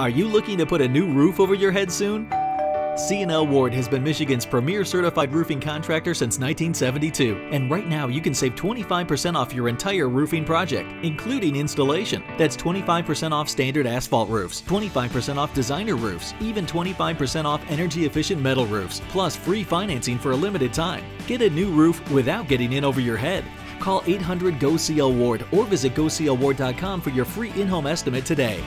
Are you looking to put a new roof over your head soon? C&L Ward has been Michigan's premier certified roofing contractor since 1972, and right now you can save 25% off your entire roofing project, including installation. That's 25% off standard asphalt roofs, 25% off designer roofs, even 25% off energy efficient metal roofs, plus free financing for a limited time. Get a new roof without getting in over your head. Call 800 GO CL Ward or visit goclward.com for your free in-home estimate today.